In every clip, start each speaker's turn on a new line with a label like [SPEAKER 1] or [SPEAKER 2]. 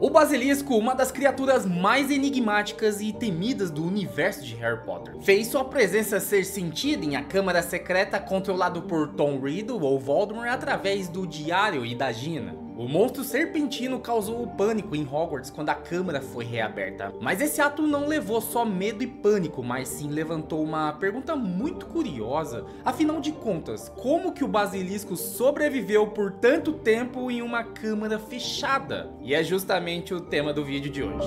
[SPEAKER 1] O Basilisco, uma das criaturas mais enigmáticas e temidas do universo de Harry Potter, fez sua presença ser sentida em A Câmara Secreta controlado por Tom Riddle ou Voldemort através do Diário e da Gina. O monstro serpentino causou pânico em Hogwarts quando a câmara foi reaberta. Mas esse ato não levou só medo e pânico, mas sim levantou uma pergunta muito curiosa. Afinal de contas, como que o basilisco sobreviveu por tanto tempo em uma câmara fechada? E é justamente o tema do vídeo de hoje.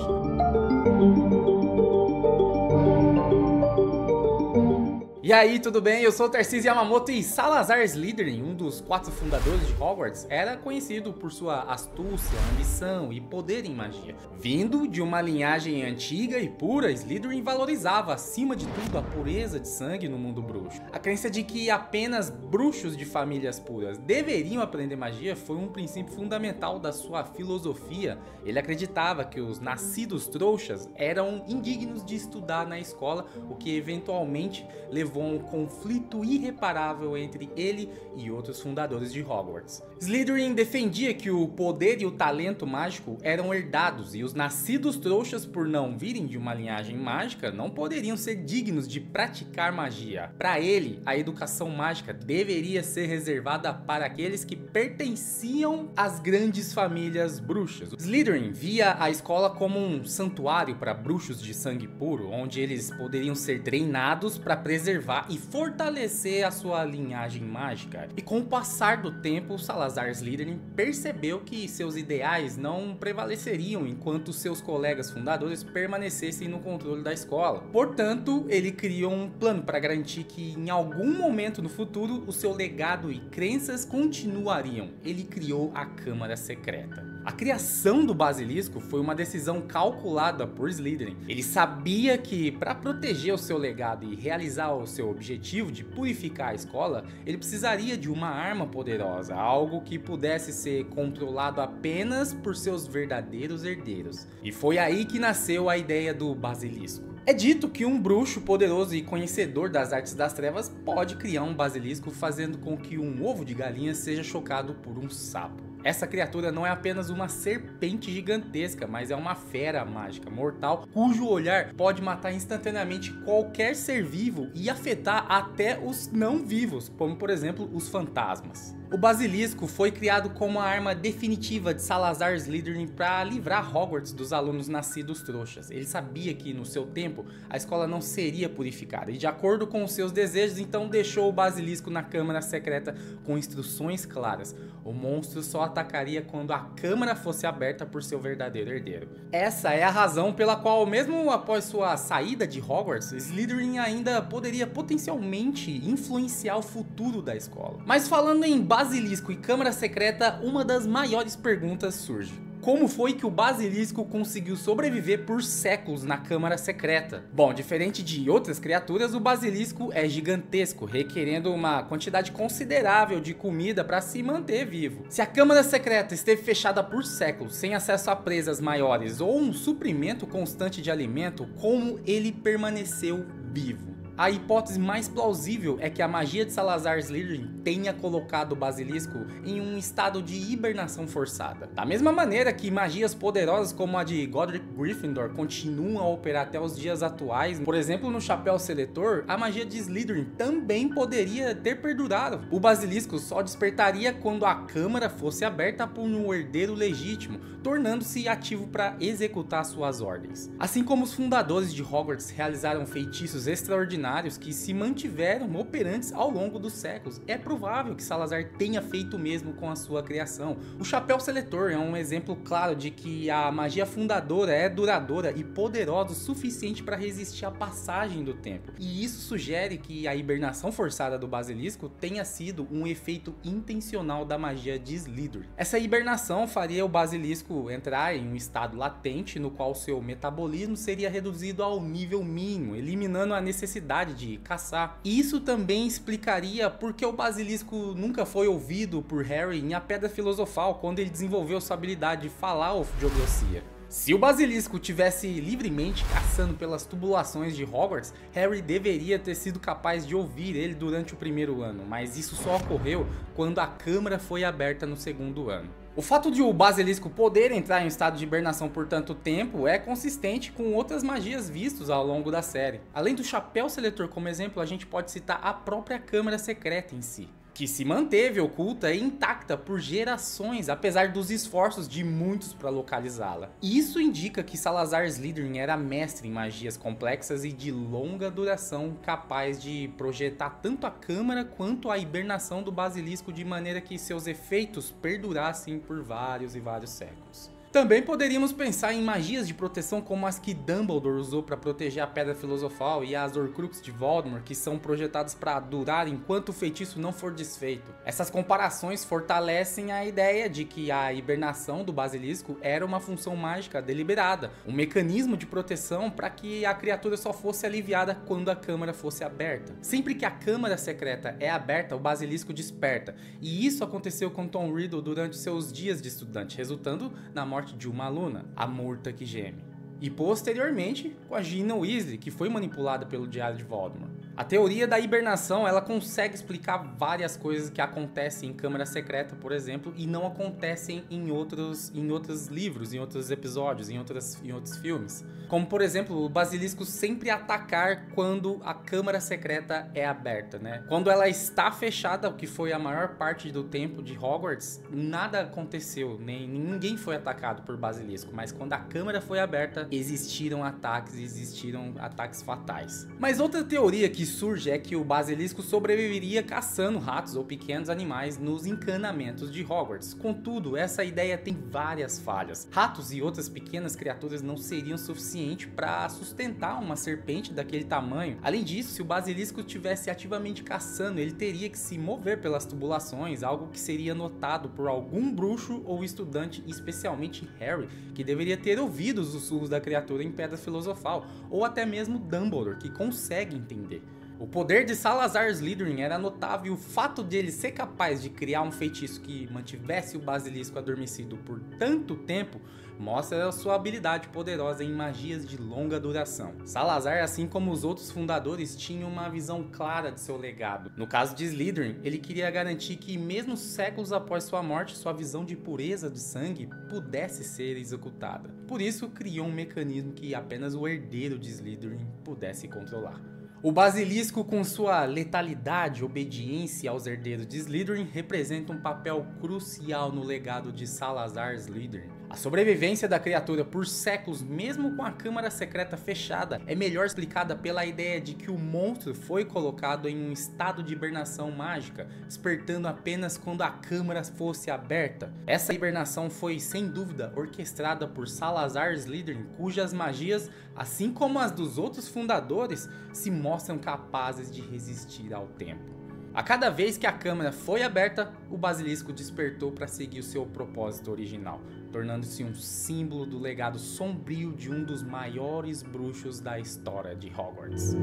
[SPEAKER 1] E aí, tudo bem? Eu sou o Tarcísio Yamamoto e Salazar Slytherin, um dos quatro fundadores de Hogwarts, era conhecido por sua astúcia, ambição e poder em magia. Vindo de uma linhagem antiga e pura, Slytherin valorizava acima de tudo a pureza de sangue no mundo bruxo. A crença de que apenas bruxos de famílias puras deveriam aprender magia foi um princípio fundamental da sua filosofia. Ele acreditava que os nascidos trouxas eram indignos de estudar na escola, o que eventualmente levou a um conflito irreparável entre ele e outros fundadores de Hogwarts. Slytherin defendia que o poder e o talento mágico eram herdados e os nascidos trouxas por não virem de uma linhagem mágica não poderiam ser dignos de praticar magia. Para ele, a educação mágica deveria ser reservada para aqueles que pertenciam às grandes famílias bruxas. Slytherin via a escola como um santuário para bruxos de sangue puro, onde eles poderiam ser treinados para preservar preservar e fortalecer a sua linhagem mágica. E com o passar do tempo, Salazar Slytherin percebeu que seus ideais não prevaleceriam enquanto seus colegas fundadores permanecessem no controle da escola. Portanto, ele criou um plano para garantir que em algum momento no futuro o seu legado e crenças continuariam. Ele criou a Câmara Secreta. A criação do basilisco foi uma decisão calculada por Slytherin. Ele sabia que para proteger o seu legado e realizar o seu objetivo de purificar a escola, ele precisaria de uma arma poderosa, algo que pudesse ser controlado apenas por seus verdadeiros herdeiros. E foi aí que nasceu a ideia do basilisco. É dito que um bruxo poderoso e conhecedor das artes das trevas pode criar um basilisco fazendo com que um ovo de galinha seja chocado por um sapo. Essa criatura não é apenas uma serpente gigantesca, mas é uma fera mágica mortal cujo olhar pode matar instantaneamente qualquer ser vivo e afetar até os não vivos, como por exemplo os fantasmas. O basilisco foi criado como a arma definitiva de Salazar Slytherin para livrar Hogwarts dos alunos nascidos trouxas. Ele sabia que no seu tempo a escola não seria purificada e de acordo com os seus desejos, então deixou o basilisco na câmara secreta com instruções claras. O monstro só atacaria quando a câmara fosse aberta por seu verdadeiro herdeiro. Essa é a razão pela qual, mesmo após sua saída de Hogwarts, Slytherin ainda poderia potencialmente influenciar o futuro da escola. Mas falando em Basilisco e Câmara Secreta, uma das maiores perguntas surge. Como foi que o Basilisco conseguiu sobreviver por séculos na Câmara Secreta? Bom, diferente de outras criaturas, o Basilisco é gigantesco, requerendo uma quantidade considerável de comida para se manter vivo. Se a Câmara Secreta esteve fechada por séculos, sem acesso a presas maiores ou um suprimento constante de alimento, como ele permaneceu vivo? A hipótese mais plausível é que a magia de Salazar Slytherin tenha colocado o basilisco em um estado de hibernação forçada. Da mesma maneira que magias poderosas como a de Godric Gryffindor continuam a operar até os dias atuais, por exemplo no Chapéu Seletor, a magia de Slytherin também poderia ter perdurado. O basilisco só despertaria quando a câmara fosse aberta por um herdeiro legítimo, tornando-se ativo para executar suas ordens. Assim como os fundadores de Hogwarts realizaram feitiços extraordinários que se mantiveram operantes ao longo dos séculos. É provável que Salazar tenha feito o mesmo com a sua criação. O chapéu seletor é um exemplo claro de que a magia fundadora é duradoura e poderosa o suficiente para resistir à passagem do tempo. E isso sugere que a hibernação forçada do basilisco tenha sido um efeito intencional da magia de Slytherin. Essa hibernação faria o basilisco entrar em um estado latente no qual seu metabolismo seria reduzido ao nível mínimo, eliminando a necessidade de caçar. Isso também explicaria por que o basilisco nunca foi ouvido por Harry em A Pedra Filosofal quando ele desenvolveu sua habilidade de falar ofidiogrossia. Se o basilisco tivesse livremente caçando pelas tubulações de Hogwarts, Harry deveria ter sido capaz de ouvir ele durante o primeiro ano, mas isso só ocorreu quando a câmara foi aberta no segundo ano. O fato de o basilisco poder entrar em estado de hibernação por tanto tempo é consistente com outras magias vistas ao longo da série. Além do chapéu seletor como exemplo, a gente pode citar a própria câmara secreta em si que se manteve oculta e intacta por gerações, apesar dos esforços de muitos para localizá-la. Isso indica que Salazar Slytherin era mestre em magias complexas e de longa duração, capaz de projetar tanto a câmara quanto a hibernação do basilisco de maneira que seus efeitos perdurassem por vários e vários séculos. Também poderíamos pensar em magias de proteção como as que Dumbledore usou para proteger a Pedra Filosofal e as Horcrux de Voldemort, que são projetadas para durar enquanto o feitiço não for desfeito. Essas comparações fortalecem a ideia de que a hibernação do basilisco era uma função mágica deliberada, um mecanismo de proteção para que a criatura só fosse aliviada quando a câmara fosse aberta. Sempre que a câmara secreta é aberta, o basilisco desperta, e isso aconteceu com Tom Riddle durante seus dias de estudante, resultando na morte morte de uma aluna, a Murta que geme. E posteriormente com a Gina Weasley, que foi manipulada pelo Diário de Voldemort. A teoria da hibernação, ela consegue explicar várias coisas que acontecem em Câmara Secreta, por exemplo, e não acontecem em outros, em outros livros, em outros episódios, em, outras, em outros filmes. Como, por exemplo, o basilisco sempre atacar quando a Câmara Secreta é aberta, né? Quando ela está fechada, o que foi a maior parte do tempo de Hogwarts, nada aconteceu, nem ninguém foi atacado por basilisco, mas quando a Câmara foi aberta, existiram ataques, existiram ataques fatais. Mas outra teoria que que surge é que o basilisco sobreviveria caçando ratos ou pequenos animais nos encanamentos de Hogwarts. Contudo, essa ideia tem várias falhas. Ratos e outras pequenas criaturas não seriam suficiente para sustentar uma serpente daquele tamanho. Além disso, se o basilisco estivesse ativamente caçando, ele teria que se mover pelas tubulações, algo que seria notado por algum bruxo ou estudante, especialmente Harry, que deveria ter ouvido os sussurros da criatura em Pedra Filosofal, ou até mesmo Dumbledore, que consegue entender. O poder de Salazar Slytherin era notável e o fato de ele ser capaz de criar um feitiço que mantivesse o basilisco adormecido por tanto tempo mostra a sua habilidade poderosa em magias de longa duração. Salazar, assim como os outros fundadores, tinha uma visão clara de seu legado. No caso de Slytherin, ele queria garantir que mesmo séculos após sua morte, sua visão de pureza de sangue pudesse ser executada. Por isso, criou um mecanismo que apenas o herdeiro de Slytherin pudesse controlar. O basilisco, com sua letalidade e obediência aos herdeiros de Slytherin, representa um papel crucial no legado de Salazar Slytherin. A sobrevivência da criatura por séculos, mesmo com a câmara secreta fechada, é melhor explicada pela ideia de que o monstro foi colocado em um estado de hibernação mágica, despertando apenas quando a câmara fosse aberta. Essa hibernação foi, sem dúvida, orquestrada por Salazar Slytherin, cujas magias, assim como as dos outros fundadores, se mostram capazes de resistir ao tempo. A cada vez que a câmara foi aberta, o basilisco despertou para seguir o seu propósito original, tornando-se um símbolo do legado sombrio de um dos maiores bruxos da história de Hogwarts.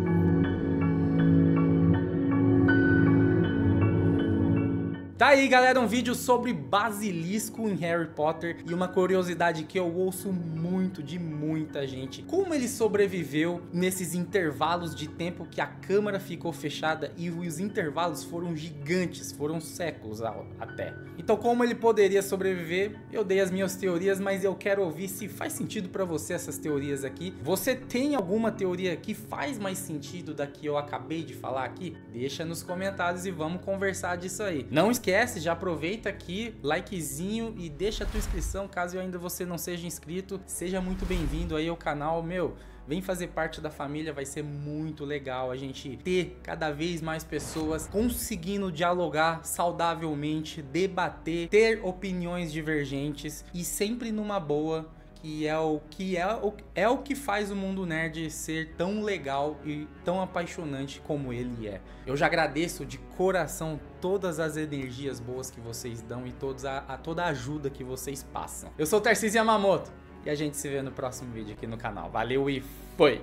[SPEAKER 1] Tá aí, galera, um vídeo sobre basilisco em Harry Potter e uma curiosidade que eu ouço muito de muita gente. Como ele sobreviveu nesses intervalos de tempo que a câmara ficou fechada e os intervalos foram gigantes, foram séculos até. Então, como ele poderia sobreviver? Eu dei as minhas teorias, mas eu quero ouvir se faz sentido para você essas teorias aqui. Você tem alguma teoria que faz mais sentido da que eu acabei de falar aqui? Deixa nos comentários e vamos conversar disso aí. Não esqueça esquece, já aproveita aqui, likezinho e deixa a tua inscrição caso ainda você não seja inscrito. Seja muito bem-vindo aí ao canal, meu. Vem fazer parte da família, vai ser muito legal a gente ter cada vez mais pessoas conseguindo dialogar saudavelmente, debater, ter opiniões divergentes e sempre numa boa que é o que é o, é o que faz o mundo nerd ser tão legal e tão apaixonante como ele é. Eu já agradeço de coração todas as energias boas que vocês dão e todos a, a toda a ajuda que vocês passam. Eu sou Tarcísio Yamamoto e a gente se vê no próximo vídeo aqui no canal. Valeu e foi!